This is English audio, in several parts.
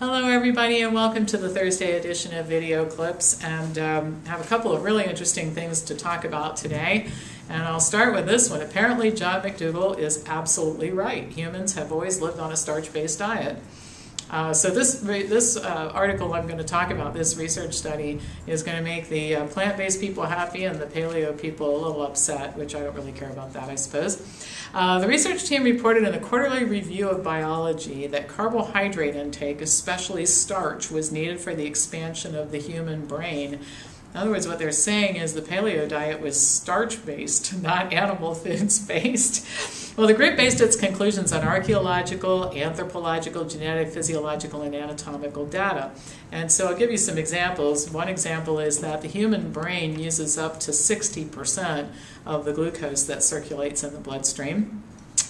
Hello everybody and welcome to the Thursday edition of Video Clips and um, have a couple of really interesting things to talk about today. And I'll start with this one. Apparently John McDougall is absolutely right. Humans have always lived on a starch-based diet. Uh, so this this uh, article I'm going to talk about, this research study, is going to make the uh, plant-based people happy and the paleo people a little upset, which I don't really care about that, I suppose. Uh, the research team reported in the quarterly review of biology that carbohydrate intake, especially starch, was needed for the expansion of the human brain. In other words, what they're saying is the paleo diet was starch based, not animal foods based. Well, the group based its conclusions on archaeological, anthropological, genetic, physiological, and anatomical data. And so I'll give you some examples. One example is that the human brain uses up to 60% of the glucose that circulates in the bloodstream.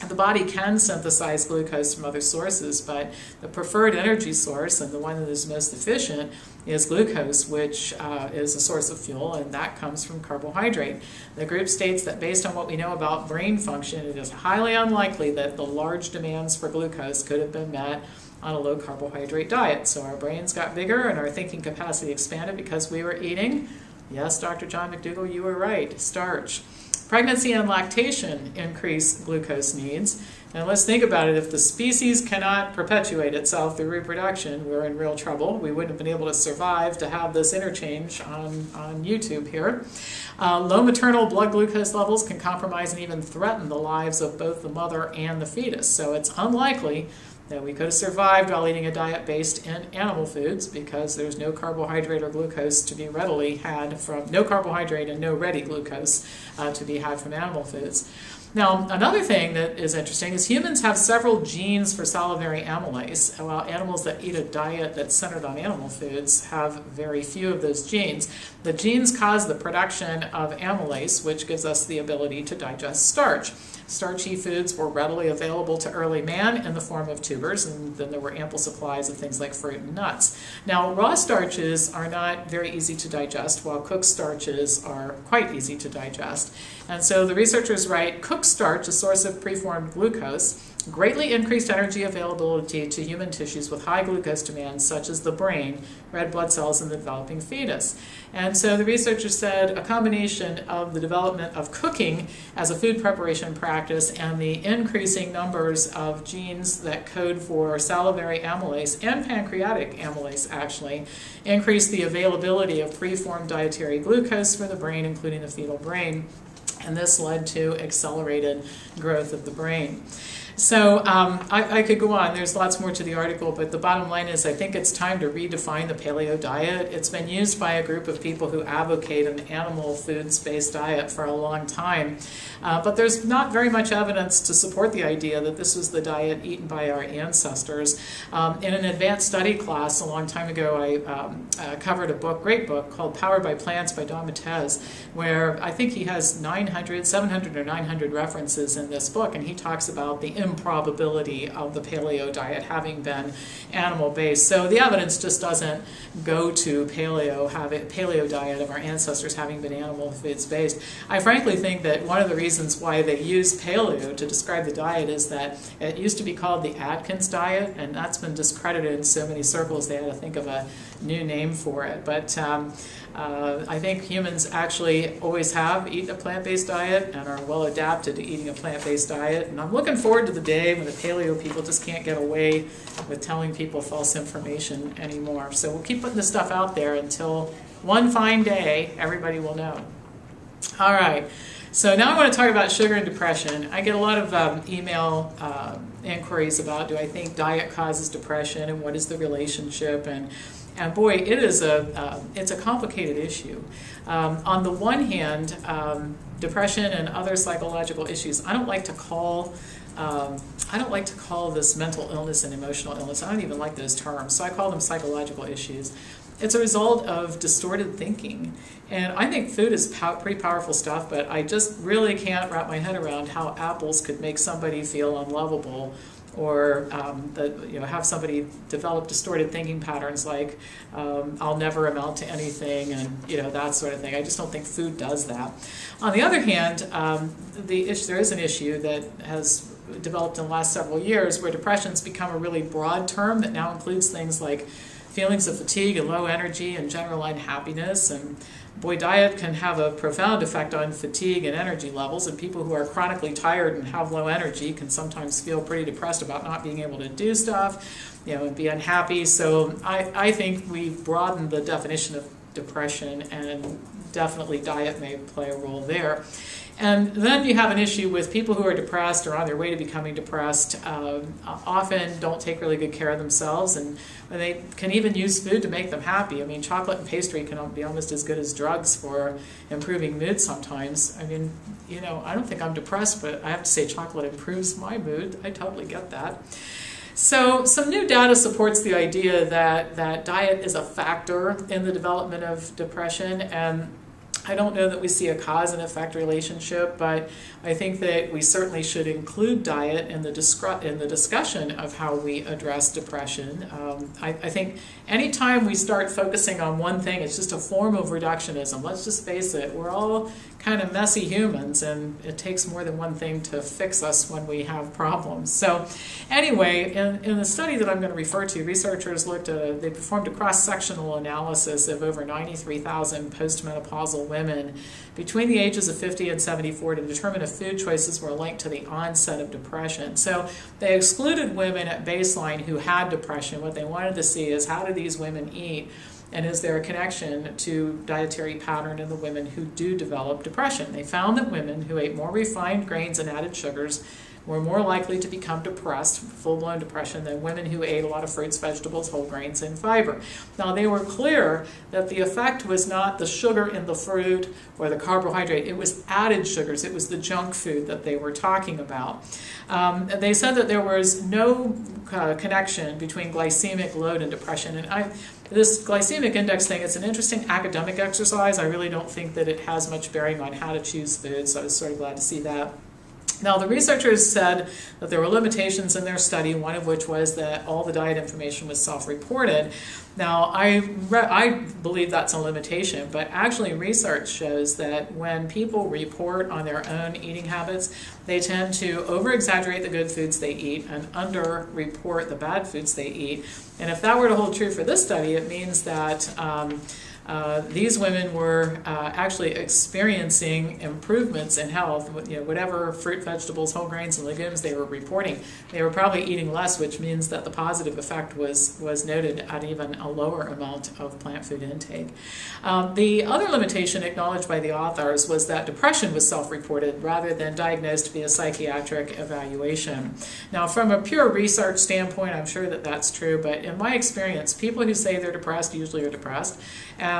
The body can synthesize glucose from other sources, but the preferred energy source and the one that is most efficient is glucose, which uh, is a source of fuel, and that comes from carbohydrate. The group states that based on what we know about brain function, it is highly unlikely that the large demands for glucose could have been met on a low carbohydrate diet. So our brains got bigger and our thinking capacity expanded because we were eating, yes, Dr. John McDougall, you were right, starch. Pregnancy and lactation increase glucose needs. And let's think about it. If the species cannot perpetuate itself through reproduction, we're in real trouble. We wouldn't have been able to survive to have this interchange on, on YouTube here. Uh, low maternal blood glucose levels can compromise and even threaten the lives of both the mother and the fetus. So it's unlikely that we could have survived while eating a diet based in animal foods because there's no carbohydrate or glucose to be readily had from, no carbohydrate and no ready glucose uh, to be had from animal foods. Now, another thing that is interesting is humans have several genes for salivary amylase, while animals that eat a diet that's centered on animal foods have very few of those genes. The genes cause the production of amylase, which gives us the ability to digest starch. Starchy foods were readily available to early man in the form of tubers, and then there were ample supplies of things like fruit and nuts. Now, raw starches are not very easy to digest, while cooked starches are quite easy to digest. And so the researchers write cooked starch, a source of preformed glucose, greatly increased energy availability to human tissues with high glucose demands, such as the brain, red blood cells, and the developing fetus. And so the researchers said a combination of the development of cooking as a food preparation practice and the increasing numbers of genes that code for salivary amylase and pancreatic amylase actually increased the availability of preformed dietary glucose for the brain, including the fetal brain. And this led to accelerated growth of the brain. So um, I, I, could go on. There's lots more to the article, but the bottom line is I think it's time to redefine the paleo diet. It's been used by a group of people who advocate an animal foods-based diet for a long time, uh, but there's not very much evidence to support the idea that this was the diet eaten by our ancestors. Um, in an advanced study class a long time ago, I um, uh, covered a book, great book, called Powered by Plants by Don Matesz, where I think he has 900, 700 or 900 references in this book, and he talks about the improbability of the paleo diet having been animal-based. So the evidence just doesn't go to paleo, have it, paleo diet of our ancestors having been animal foods based. I frankly think that one of the reasons why they use paleo to describe the diet is that it used to be called the Atkins diet, and that's been discredited in so many circles they had to think of a new name for it. But um, uh, I think humans actually always have eaten a plant-based diet and are well adapted to eating a plant-based diet. And I'm looking forward to the day when the paleo people just can't get away with telling people false information anymore. So we'll keep putting this stuff out there until one fine day everybody will know. All right. So now I want to talk about sugar and depression. I get a lot of um, email uh, inquiries about do I think diet causes depression and what is the relationship and and boy, it is a uh, it's a complicated issue. Um, on the one hand, um, depression and other psychological issues, I don't like to call um, I don't like to call this mental illness and emotional illness. I don't even like those terms, so I call them psychological issues. It's a result of distorted thinking. And I think food is pow pretty powerful stuff, but I just really can't wrap my head around how apples could make somebody feel unlovable or um, the, you know, have somebody develop distorted thinking patterns like um, I'll never amount to anything and you know that sort of thing. I just don't think food does that. On the other hand, um, the issue, there is an issue that has developed in the last several years, where depression's become a really broad term that now includes things like feelings of fatigue and low energy and general unhappiness. And boy, diet can have a profound effect on fatigue and energy levels. And people who are chronically tired and have low energy can sometimes feel pretty depressed about not being able to do stuff, you know, and be unhappy. So I, I think we've broadened the definition of depression, and definitely diet may play a role there. And then you have an issue with people who are depressed or on their way to becoming depressed, uh, often don't take really good care of themselves, and they can even use food to make them happy. I mean, chocolate and pastry can be almost as good as drugs for improving mood sometimes. I mean, you know, I don't think I'm depressed, but I have to say chocolate improves my mood. I totally get that. So some new data supports the idea that, that diet is a factor in the development of depression and I don't know that we see a cause and effect relationship, but I think that we certainly should include diet in the, in the discussion of how we address depression. Um, I, I think anytime we start focusing on one thing, it's just a form of reductionism. Let's just face it, we're all kind of messy humans, and it takes more than one thing to fix us when we have problems. So, anyway, in, in the study that I'm going to refer to, researchers looked at, a, they performed a cross sectional analysis of over 93,000 postmenopausal women between the ages of 50 and 74 to determine if food choices were linked to the onset of depression. So, they excluded women at baseline who had depression. What they wanted to see is how do these women eat? And is there a connection to dietary pattern in the women who do develop depression? They found that women who ate more refined grains and added sugars were more likely to become depressed, full blown depression, than women who ate a lot of fruits, vegetables, whole grains, and fiber. Now, they were clear that the effect was not the sugar in the fruit or the carbohydrate, it was added sugars, it was the junk food that they were talking about. Um, they said that there was no uh, connection between glycemic load and depression. And I, this glycemic index thing, it's an interesting academic exercise. I really don't think that it has much bearing on how to choose food, so I was sort of glad to see that. Now, the researchers said that there were limitations in their study, one of which was that all the diet information was self reported. Now, I, I believe that's a limitation, but actually, research shows that when people report on their own eating habits, they tend to over exaggerate the good foods they eat and under report the bad foods they eat. And if that were to hold true for this study, it means that. Um, uh, these women were uh, actually experiencing improvements in health. You know, whatever fruit, vegetables, whole grains, and legumes they were reporting, they were probably eating less, which means that the positive effect was was noted at even a lower amount of plant food intake. Um, the other limitation acknowledged by the authors was that depression was self-reported rather than diagnosed via psychiatric evaluation. Now, from a pure research standpoint, I'm sure that that's true, but in my experience, people who say they're depressed usually are depressed.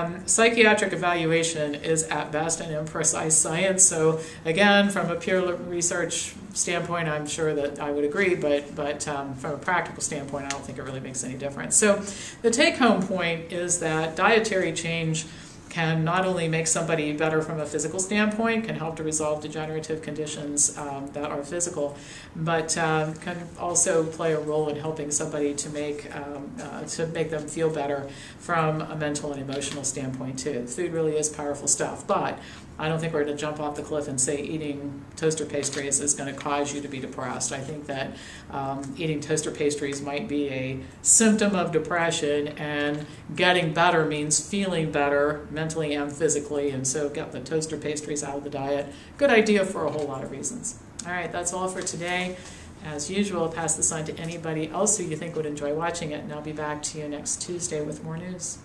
Um, psychiatric evaluation is at best an imprecise science. So again, from a pure research standpoint, I'm sure that I would agree, but, but um, from a practical standpoint, I don't think it really makes any difference. So the take-home point is that dietary change can not only make somebody better from a physical standpoint, can help to resolve degenerative conditions um, that are physical, but uh, can also play a role in helping somebody to make um, uh, to make them feel better from a mental and emotional standpoint too. Food really is powerful stuff, but I don't think we're going to jump off the cliff and say eating toaster pastries is going to cause you to be depressed. I think that um, eating toaster pastries might be a symptom of depression, and getting better means feeling better mentally and physically. And so, get the toaster pastries out of the diet. Good idea for a whole lot of reasons. All right, that's all for today. As usual, pass this on to anybody else who you think would enjoy watching it, and I'll be back to you next Tuesday with more news.